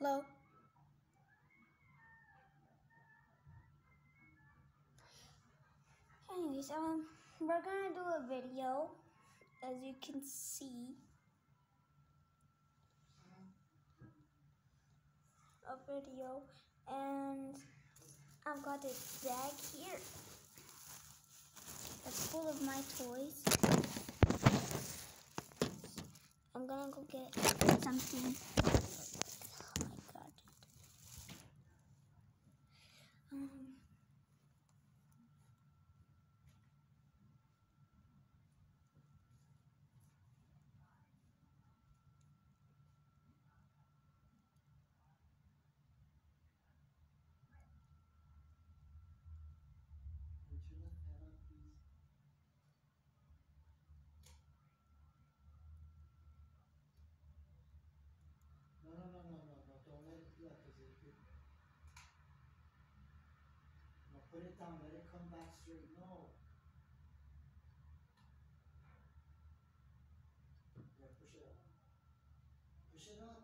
Hello? Anyways, um, we're gonna do a video, as you can see. A video, and I've got this bag here. It's full of my toys. I'm gonna go get something. Oh my god. Um, Put your left hand up, please. No, no, no, no, no, no, don't let it, yeah, cause it, it. No, put it down, let it come back straight, no. Yeah, push it up. Push it up.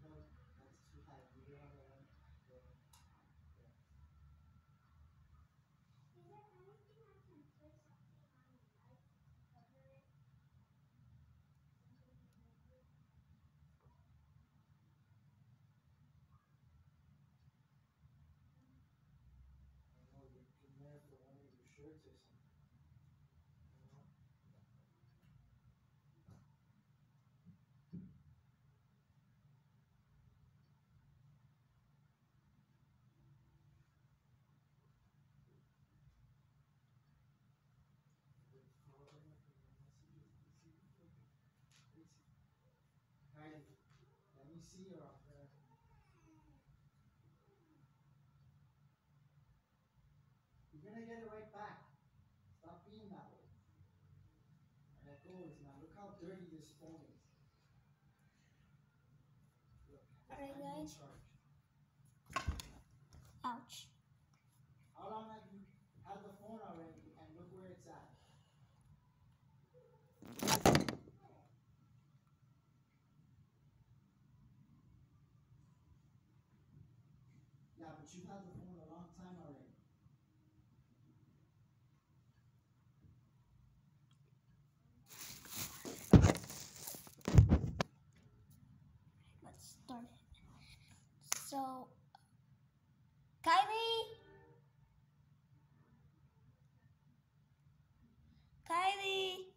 No, that's too high, you don't have one, yeah. Yeah. I know you can wear for one of your shirts or something. You know? Wait, follow them up and then let's see if- let's see if- okay. Let's see. Hey, let me see her up there. You're gonna get it right back. Stop being that way. That goes now. Look how dirty this phone is. Look, Alright, guys. ouch. How long have you had the phone already? And look where it's at. Yeah, but you've had the phone a long time already. Let's start it. So, Kylie? Kylie?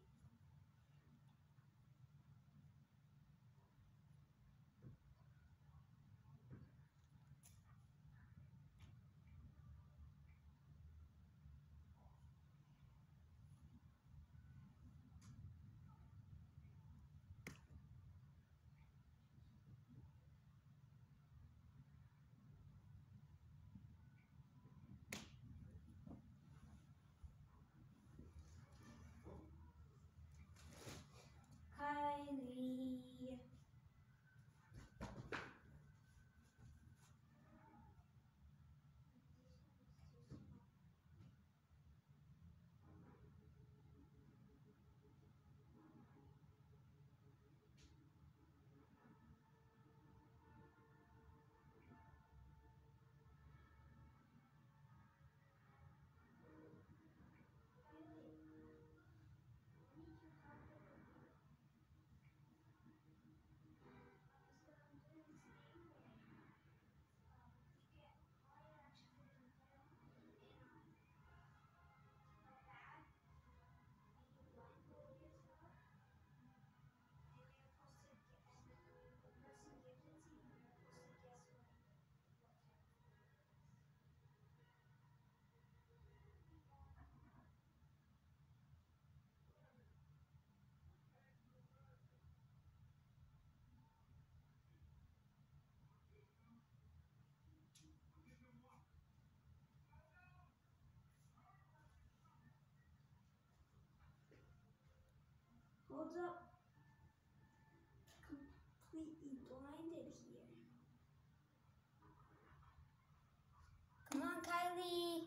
Kylie. Hold up. Completely blinded here. Come on, Kylie.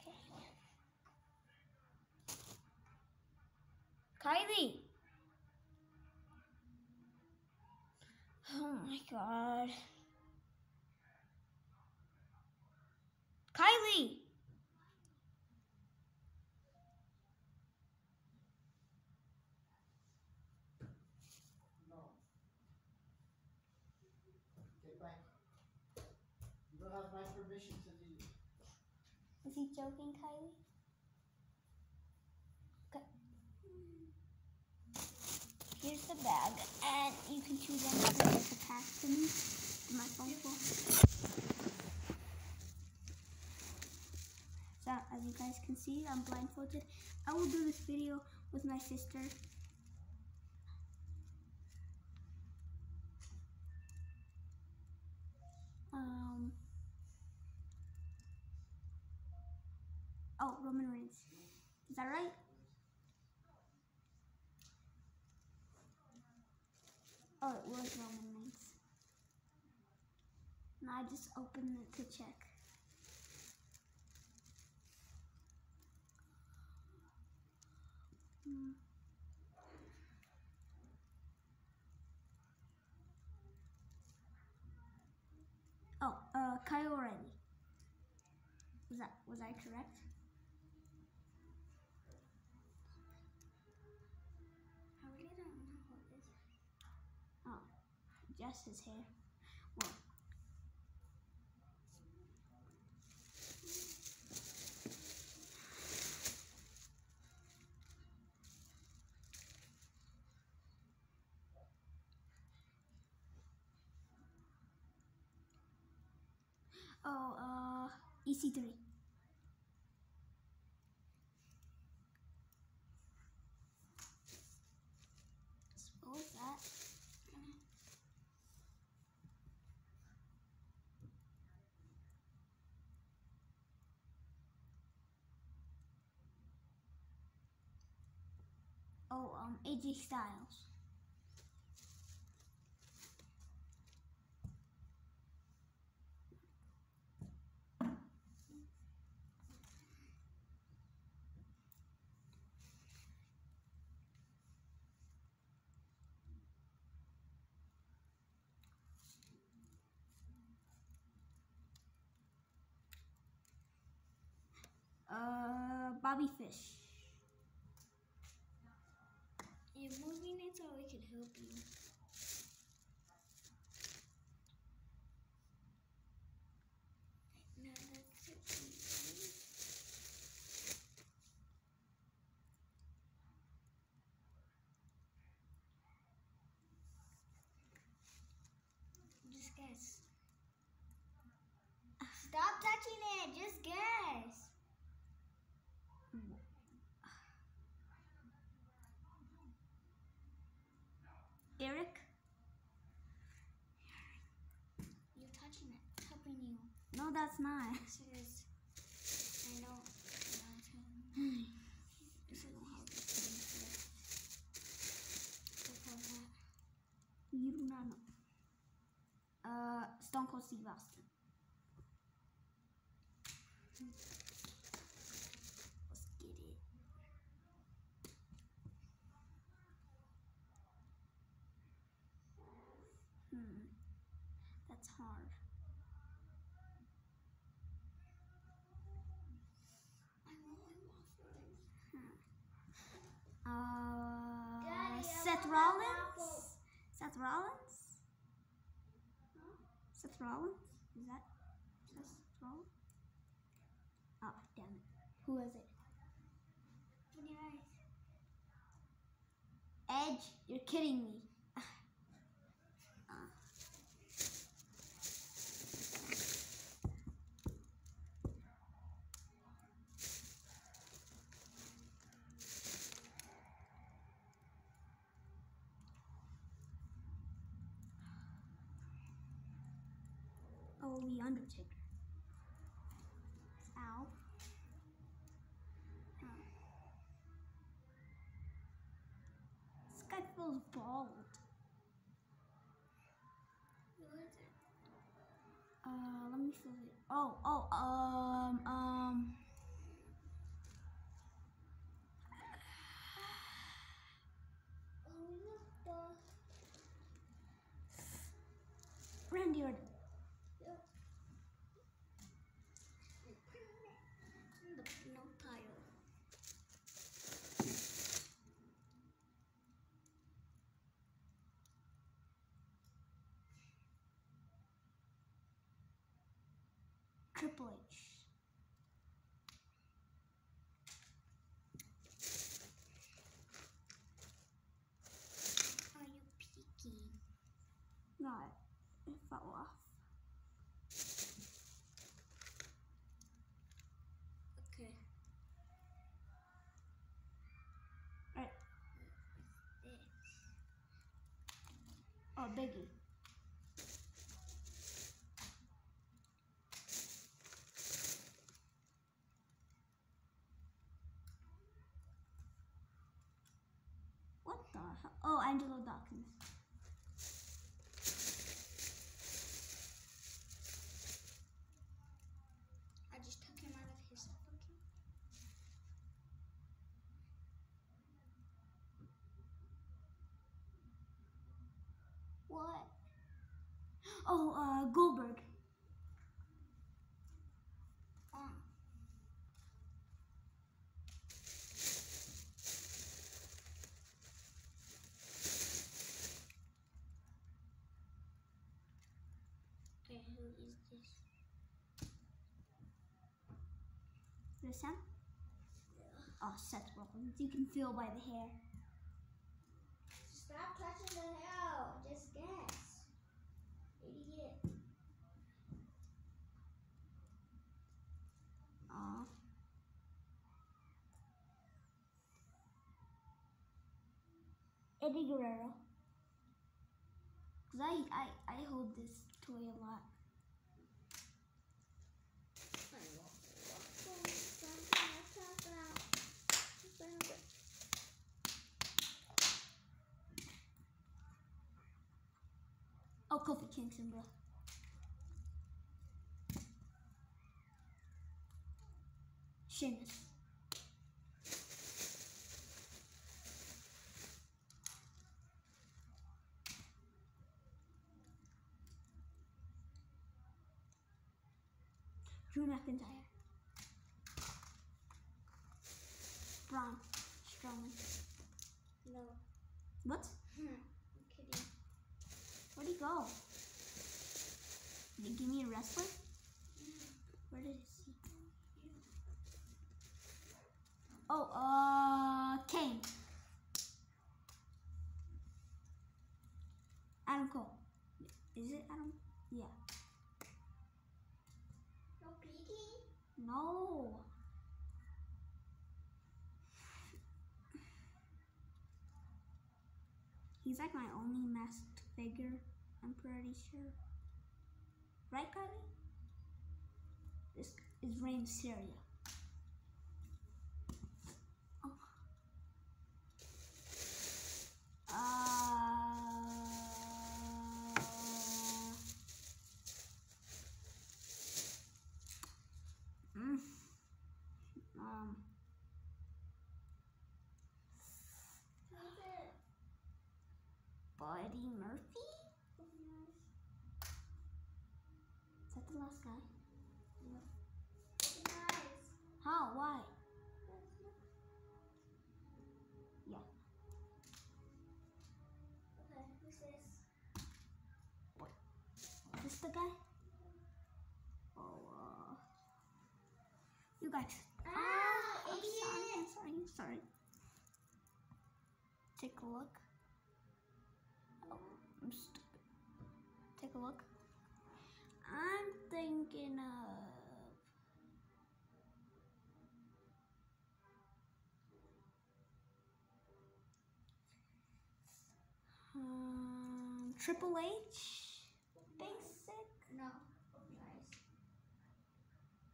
Okay. Kylie. Oh my god. Kylie. No. Get back. You don't to leave. Is he joking, Kylie? Okay. Here's the bag, and you can choose any to pass to me. To my phone. So, as you guys can see, I'm blindfolded. I will do this video with my sister. Um. Oh, Roman Reigns. Is that right? Oh, it was Roman Reigns. No, I just opened it to check. Hmm. Oh, uh, Kyle O'Reilly. Was that was I correct? Just his hair. Well. Oh, uh, EC3. Suppose that. Oh, um, AJ Styles. Uh, Bobby Fish. You're moving it That's it. Just guess. Stop touching it. Just guess. Eric. You're touching it. Helping you. No, that's not. Yes, it is. I know. I This is how You do not know. Uh, Stone Cold Steve Austin. Let's get it. Hmm, that's hard. Uh, Daddy, I Seth that Rollins. Seth Rollins. Seth Rollins. Is that Seth Rollins? Oh, damn it. Who is it? Open your eyes. Edge. You're kidding me. Uh. Oh, the Undertaker. Ow. Huh. This guy feels bald. Who is it? Uh, let me see. Oh, oh, um, um. Triple H. Are you peeking? No, it fell off. Okay. Right. This. Oh, Biggie. What the hell? Oh, Angelo Dawkins. I just took him out of his fucking. What? Oh, uh, Goldberg. Okay, who is this? This him? Oh, Seth Rollins. You can feel by the hair. Stop touching the hell. Just guess. Eddie Guerrero. Cause I, I, I hold this toy a lot. Oh, Kofi Kingston, bro. Sheamus. Drew McIntyre. Braun Strowman. No. What? Hmm. I'm kidding. Where'd he go? Did he give me a wrestler? Where did he see? Oh, uh, Kane. Adam Cole. Is it Adam? Yeah. No peeking? No. He's like my only masked figure, I'm pretty sure. Right, Kylie? This is Rey Mysterio. Oh. Uh, mm. Um. Who's it? Buddy Murphy? Is that the last guy? Nice. How? Why? Yeah. Okay, who's this? This the guy? Oh, uh. You guys. Ah, I'm sorry, I'm sorry, I'm sorry. Take a look. Oh, I'm stupid. Take a look. I'm thinking of. Um, Triple H? Basic? No.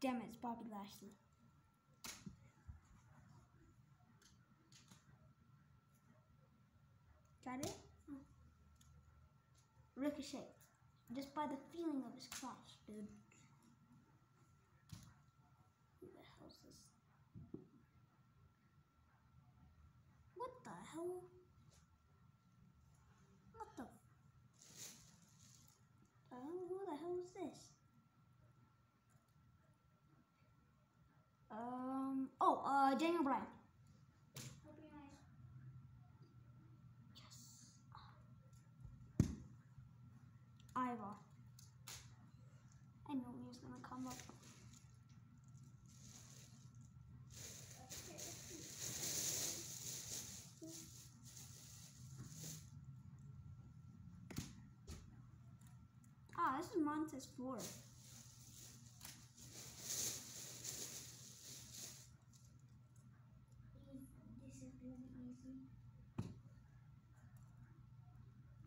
Damn it, it's Bobby Lashley. Got it? Ricochet. Just by the feeling of his crotch, dude. Who the hell's this? What the hell? What the? the hell? Who the hell is this? Um. Oh, uh, Daniel Bryan. Hope you're nice. Yes. Ivar. I knew he was gonna come up. This is really easy.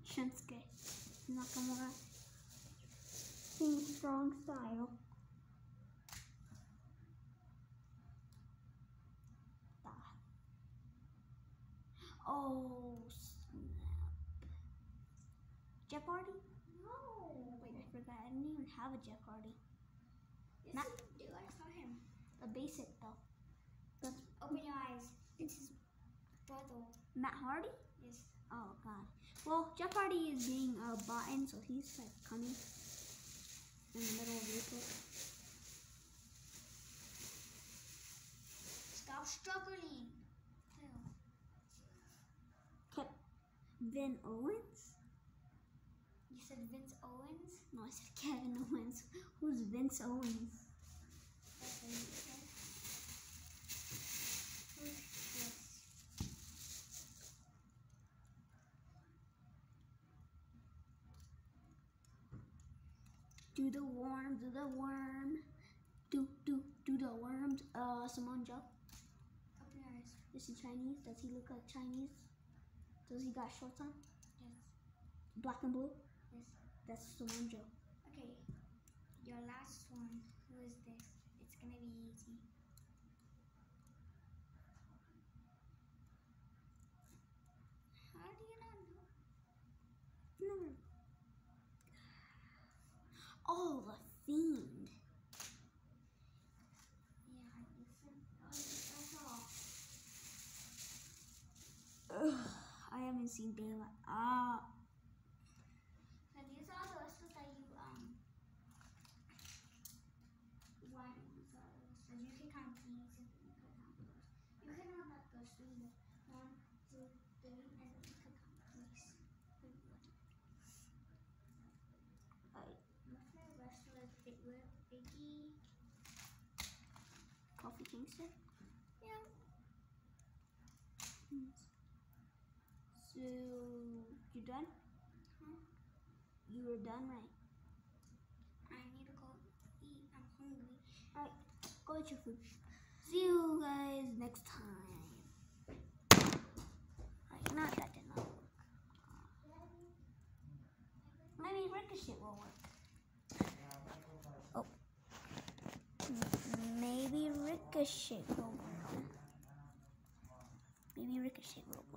Shinsuke Nakamura. Being strong style. Oh snap. Jeff Hardy? No. Wait, I forgot. I didn't even have a Jeff Hardy. Yes, Matt- you do. I saw him. The basic though. Open your eyes. It's his brother. Matt Hardy? Yes. Oh god. Well, Jeff Hardy is being uh, bought in, so he's like coming in the middle of April. Stop struggling. Phil. Kept Vin Owens? Said Vince Owens? No, I said Kevin Owens. Who's Vince Owens? That's what you said. Who's this? Do the worm, do the worm. Do do do the worms. Uh, Samoa Joe. Open your eyes. Is he Chinese? Does he look like Chinese? Does he got shorts on? Yes. Black and blue? Yes. That's Samoa Joe. Okay. Your last one. Who is this? It's gonna be easy. How do you not know? Never. Oh, the fiend. Yeah, said. Oh, that's all. Ugh, I haven't seen daylight. Ah, So these are the wrestlers that you um want. These are the wrestlers. You can count these if you can count those. You can count that those three. the One, two, three, and then you can count these. I, My favorite wrestler is Big Biggie. Kingston. Yeah. So you done? Huh? You were done, right? I need to go eat. I'm hungry. Alright, go eat your food. See you guys next time. Alright, not that did not work. Maybe Ricochet will work. Oh. M- Maybe Ricochet will work. Maybe Ricochet will.